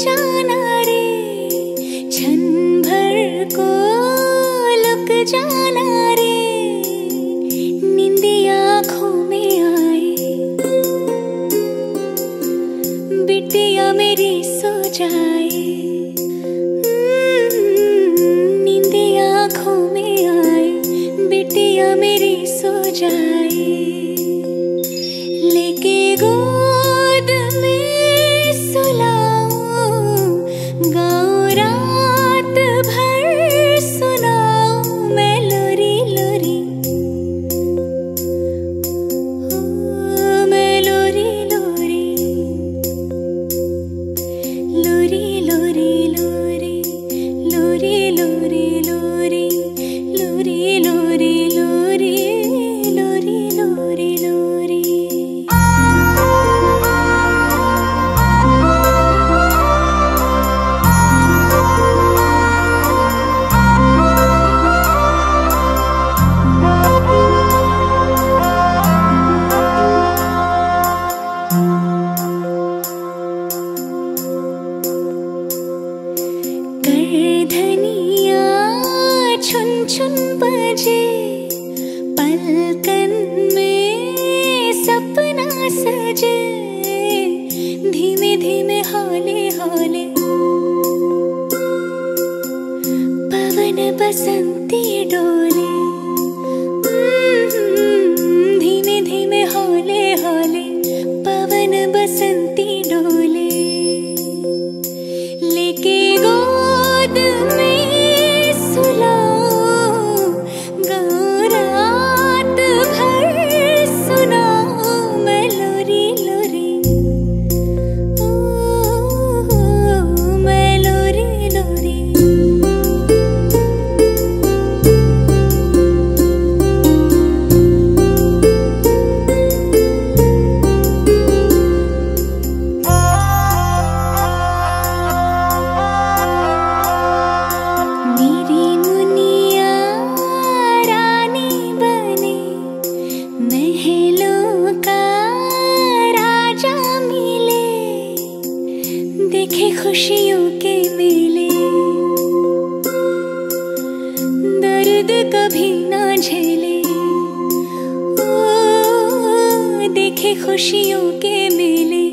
जाना रे छन भर को लुक जा जाए। हम्म, नींदे आँखों में आए बेटिया मेरी सो जाए। लेके गो धीमे धीमे हौले हौले। पवन बसंती डोले। हम्म, धीमे धीमे हौले हौले। दर्द कभी ना झेले। ओ, देखे खुशियों के मेले।